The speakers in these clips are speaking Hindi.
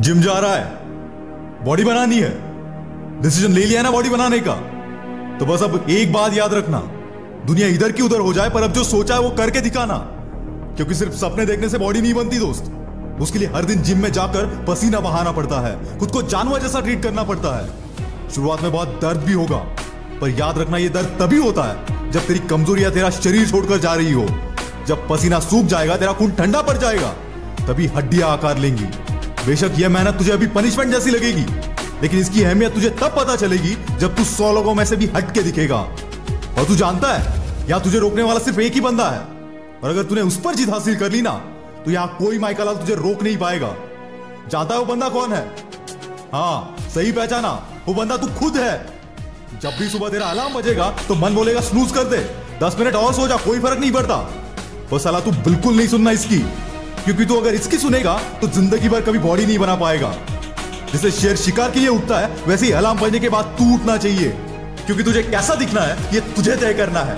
जिम जा रहा है। बॉडी बनानी है। डिसीज़न ले लिया ना बॉडी बनाने का। तो बस अब एक बात याद रखना। दुनिया इधर की उधर हो जाए, पर अब जो सोचा है वो करके दिखाना। क्योंकि सिर्फ़ सपने देखने से बॉडी नहीं बनती दोस्त। उसके लिए हर दिन जिम में जाकर पसीना बहाना पड़ता है। खुद को जानवर जैसा ट्रीट करना पड़ता है। शुरुआत में बहुत दर्द भी होगा। पर याद रखना, ये दर्द तभी होता है, जब तेरी कमजोरियाँ तेरा शरीर छोड़कर जा रही हो। जब पसीना सूख जाएगा, तेरा खून ठंडा पड़ जाएगा, तभी हड्डियाँ आकार लेंगी। बेशक यह मेहनत तुझे अभी पनिशमेंट जैसी लगेगी। लेकिन इसकी अहमियत तुझे तब पता चलेगी जब तू सौ लोगों में से भी हट के दिखेगा। और तू जानता है यहाँ तुझे रोकने वाला सिर्फ़ एक ही बंदा है? और अगर तूने उस पर जीत हासिल कर ली ना तो यहाँ कोई माइकल तुझे रोक नहीं पाएगा। जानता है वो बंदा कौन है? हाँ सही पहचाना, वो बंदा तू खुद है। जब भी सुबह तेरा अलार्म बजेगा तो मन बोलेगा, स्नूज कर दे। दस मिनट और सो जा, कोई फ़र्क नहीं पड़ता। वो सलाह तू बिल्कुल नहीं सुनना इसकी। क्योंकि तू अगर इसकी सुनेगा तो ज़िंदगी भर कभी बॉडी नहीं बना पाएगा। जैसे शेर शिकार के लिए उठता है, वैसे ही अलार्म बजने के बाद तू उठना चाहिए। क्योंकि तुझे कैसा दिखना है, ये तुझे तय करना है।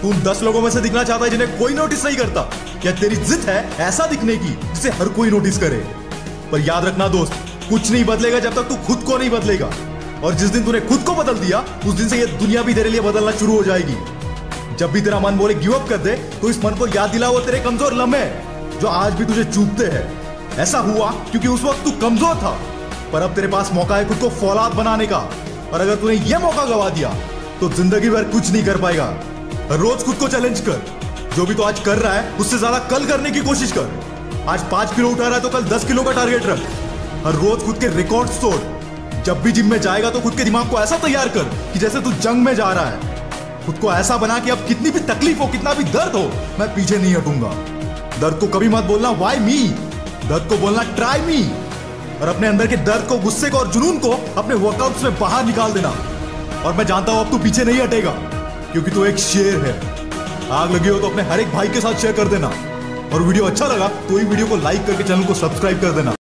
तू उन दस लोगों में से दिखना चाहता है जिन्हें कोई नोटिस नहीं करता। क्या तेरी जिद है ऐसा दिखने की, जिसे हर कोई नोटिस करे? पर याद रखना दोस्त, कुछ नहीं बदलेगा जब तक तू खुद को नहीं बदलेगा। और जिस दिन तूने खुद को बदल दिया, उस दिन से ये दुनिया भी तेरे लिए बदलना शुरू हो जाएगी। जब भी तेरा मन बोले गिव अप कर दे तो इस मन को याद दिला वो तेरे कमज़ोर लम्हे। जो आज भी तुझे चूकते हैं। ऐसा हुआ क्योंकि उस वक्त तू कमज़ोर था। पर अब तेरे पास मौका है खुद को फौलाद बनाने का। और अगर तूने यह मौका गवा दिया तो ज़िंदगी भर कुछ नहीं कर पाएगा। रोज खुद को चैलेंज कर। जो भी तो आज कर रहा है, उससे ज़्यादा कल करने की कोशिश कर। आज पाँच किलो उठा रहा है तो कल दस किलो का टारगेट रख। हर रोज खुद के रिकॉर्ड तोड़। जब भी जिम में जाएगा तो खुद के दिमाग को ऐसा तैयार कर कि जैसे तू जंग में जा रहा है। खुद को ऐसा बना कि अब कितनी भी तकलीफ़ हो, कितना भी दर्द हो, मैं पीछे नहीं हटूँगा। दर्द को कभी मत बोलना वाई मी दर्द को बोलना ट्राई मी और अपने अंदर के दर्द को, गुस्से को और जुनून को अपने वर्कआउट्स में बाहर निकाल देना। और मैं जानता हूँ अब तू पीछे नहीं हटेगा, क्योंकि तू एक शेर है। आग लगी हो तो अपने हर एक भाई के साथ शेयर कर देना। और वीडियो अच्छा लगा तो ही वीडियो को लाइक करके चैनल को सब्सक्राइब कर देना।